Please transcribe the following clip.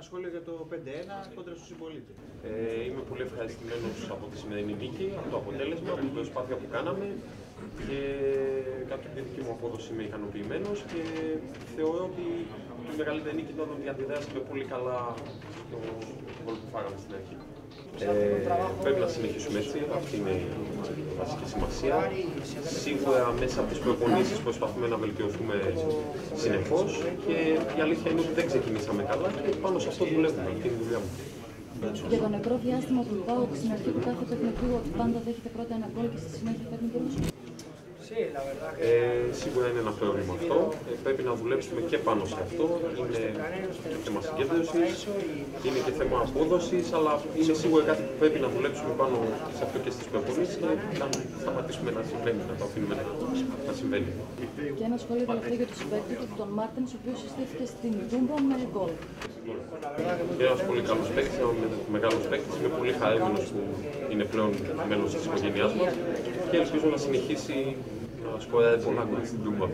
σχόλιο για το 5-1 κόντρα στους συμπολίτες. Ε, είμαι πολύ ευχαριστημένος από τη σημερινή νίκη, από το αποτέλεσμα, από την προσπάθεια που κάναμε και κάποια τη δική μου απόδοση είμαι ικανοποιημένος και θεωρώ ότι η μεγαλύτερη νίκη ήταν ότι αντιδράσαμε πολύ καλά στο γκολ που φάγαμε στην αρχή. Ε, πρέπει να συνεχίσουμε έτσι, αυτή είναι η βασική σημασία. Σίγουρα μέσα από τις προπονήσεις προσπαθούμε να βελτιωθούμε συνεχώς και η αλήθεια είναι ότι δεν ξεκινήσαμε καλά και πάνω σε αυτό δουλεύουμε. Αυτή είναι η δουλειά μου. Για το νεκρό διάστημα του ΠΑΟΚ στην αρχή του κάθε παιχνιδιού ότι πάντα δέχεται πρώτα ένα γκολ και στη συνέχεια παίρνει γκολ. Ε, σίγουρα είναι ένα πρόβλημα αυτό. Ε, πρέπει να δουλέψουμε και πάνω σε αυτό. Είναι και θέμα συγκέντρωσης, είναι και θέμα απόδοσης, αλλά είναι σίγουρα κάτι που πρέπει να δουλέψουμε πάνω σε αυτό και στις προπονήσει και να σταματήσουμε να συμβαίνει, να το αφήνουμε να συμβαίνει. Και ένα σχόλιο τελευταίο για το συμπέκτη του, τον Μάρτιν, ο οποίος συστήθηκε στην Τούμπα με γκολ. Είναι ένας πολύ καλός παίκτης, ένα μεγάλος παίκτης. Είμαι πολύ χαρούμενος που είναι πλέον μέλος της οικογένειάς μας και ελπίζω να συνεχίσει να σκοράρει πολλά γκολ στην Τούμπα.